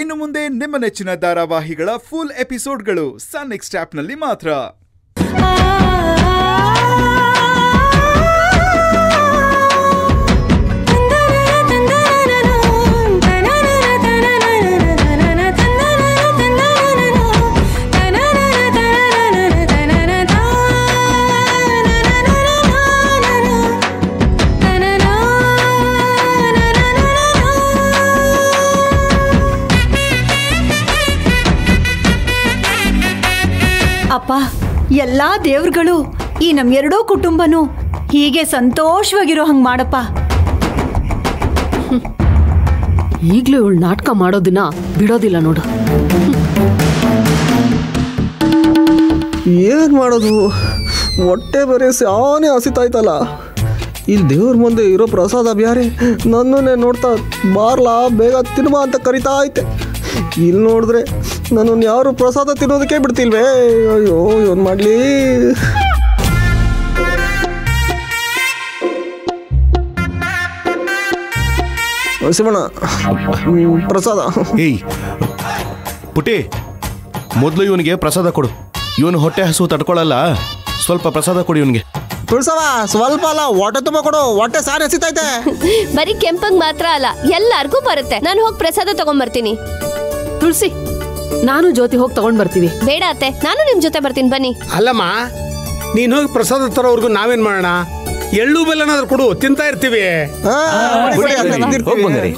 ಇನ್ನು ಮುಂದೆ ನಿಮ್ಮ ನೆಚ್ಚಿನ ಧಾರಾವಾಹಿಗಳ ಫುಲ್ ಎಪಿಸೋಡ್ಗಳು ಸನ್ ಎಕ್ಸ್ಟ್ಯಾಪ್ನಲ್ಲಿ ಮಾತ್ರ. ಅಪ್ಪ ಎಲ್ಲಾ ದೇವ್ರುಗಳು ಈ ನಮ್ ಎರಡೂ ಕುಟುಂಬನೂ ಹೀಗೆ ಸಂತೋಷವಾಗಿರೋ ಹಂಗೆ ಮಾಡಪ್ಪ. ಈಗ್ಲೂ ಇವಳು ನಾಟಕ ಮಾಡೋದನ್ನ ಬಿಡೋದಿಲ್ಲ ನೋಡು. ಏನು ಮಾಡೋದು? ಹೊಟ್ಟೆ ಬರೀ ಸಾನೇ ಹಸಿತಾಯ್ತಲ್ಲ. ಇಲ್ಲಿ ದೇವ್ರ ಮುಂದೆ ಇರೋ ಪ್ರಸಾದ ಬ್ಯಾರೆ ನನ್ನನ್ನೇ ನೋಡ್ತಾ ಬಾರ್ಲಾ ಬೇಗ ತಿನ್ಬಾ ಅಂತ ಕರಿತಾ ಐತೆ ಇಲ್ಲಿ ನೋಡಿದ್ರೆ ನನ್ನನ್ನು ಯಾರು ಪ್ರಸಾದ ತಿನ್ನೋದಕ್ಕೆ ಬಿಡ್ತಿಲ್ವೇ? ಅಯ್ಯೋ ಏನು ಮಾಡಲಿ? ಶಿವಣ್ಣ ಪ್ರಸಾದ. ಏಯ್ ಪುಟಿ ಮೊದಲು ಇವನಿಗೆ ಪ್ರಸಾದ ಕೊಡು. ಇವನು ಹೊಟ್ಟೆ ಹಸು ತಡ್ಕೊಳ್ಳಲ್ಲ ಸ್ವಲ್ಪ ಪ್ರಸಾದ ಕೊಡು ಇವನಿಗೆ. ತುಳ್ಸವ ಸ್ವಲ್ಪ ಅಲ್ಲ ಹೊಟ್ಟೆ ತುಂಬ ಕೊಡು ಹೊಟ್ಟೆ ಸಾರಿ ಹಸಿತೈತೆ. ಬರೀ ಕೆಂಪಂಗ್ ಮಾತ್ರ ಅಲ್ಲ ಎಲ್ಲಾರ್ಗೂ ಬರುತ್ತೆ. ನಾನು ಹೋಗಿ ಪ್ರಸಾದ ತಗೊಂಡ್ಬರ್ತೀನಿ ತುಳಸಿ. ನಾನು ಜ್ಯೋತಿ ಹೋಗಿ ತಗೊಂಡ್ ಬರ್ತೀವಿ. ಬೇಡ ಅತ್ತೆ ನಾನು ನಿಮ್ ಜೊತೆ ಬರ್ತೀನಿ ಬನ್ನಿ. ಅಲ್ಲಮ್ಮ ನೀನು ಹೋಗಿ ಪ್ರಸಾದ ತರೋವರೆಗೂ ನಾವೇನ್ ಮಾಡೋಣ? ಎಳ್ಳು ಬೆಲ್ಲನಾದ್ರೂ ಕೊಡು ತಿಂತಾ ಇರ್ತೀವಿ. ಹೋಗಿ ಬಂಗಾರಿ